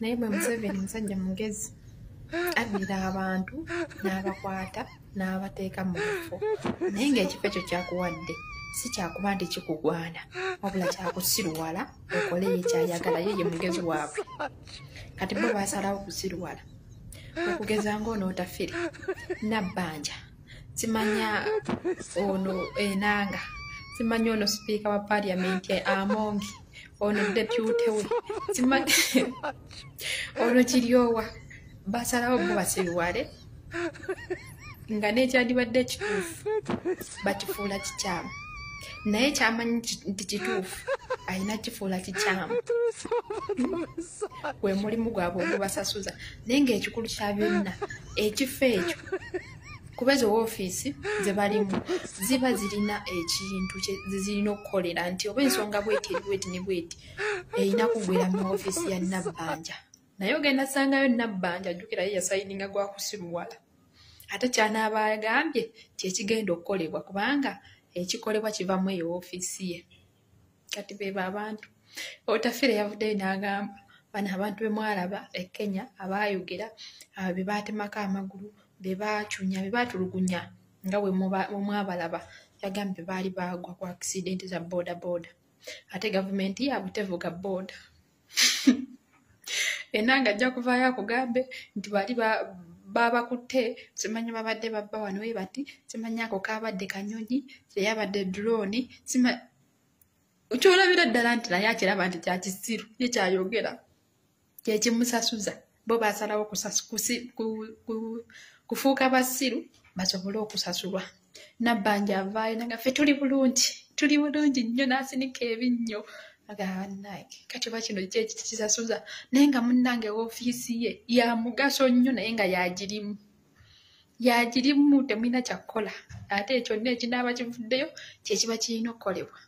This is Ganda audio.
naye bwe museveni musajja mugezi addira abantu n'abakwata n'abateeka mu bufo naye ng'ekifo ekyo kyakuwadde si kyakuba nti kikugwana wabula kyakusiruwala okoleyo ekyayagala ye ye mugezi waabwe. Kati bo basalawo kusiruwala. Okugeza ngaonootafire nabbanja simanya ono enanga simanya ono sipiika wa paliamenti amongi ono deputewe simanya ono kiryowa. Basalawo bo basiruwale nga nekyandibadde ekituufu bakifuula kikyamu. Naye kyamanyi nti kituufu alina kifuula kikyamu. Gwe mulimu gwabwe ogubasasuza naye ngaekikulu kya byonna ekifo ekyo kuba ezo woofiisi ze balimu ziba zirina ekintu zezirina okukolera nti oba ensonga bweti eri bweti ne bweti erina kugwera mu woofiisi ya nabbanja. Naye ogenda sangayo nabbanja jjukira ye yasayininga gwakusiruwala ate kyanaaba agambye kyekigenda okukolebwa kubanga ekikolebwa kivamu eyo woofiisi ye. Kati beba abantu otafire yavuddeyo n'agamba bano abantu bemwalaba e kenya abayogera bebatemako amagulu bebacunya bebatulugunya nga bwemwabalaba yagambye baali bagwa ku accidenti za boda boda ate gavumenti yaabwe tevuga boda. Enanga ajja kuvaayo akugambe nti bali babakutte simanya babadde babba wano we bati simanya ako kabadde kanyonyi teyabadde droni kyolabira ddala nti naye akiraba nti kyakisiru ye kyayogera kyekimusasuza bo basalawo kufuuka basiru basobole okusasulwa. Nabbanja avaayo naga ffe tuli bulungi tuli bulungi nnyo n'asinika ebinnyo. Aganaye kati oba kino kyekisasuza naye nga munnange woofiisi ye ya mugaso nnyo naye nga yagirimu yagirimu temulina kyakukola ate ekyo nna ekinaaba kivuddeyo kyekiba kirina okukolebwa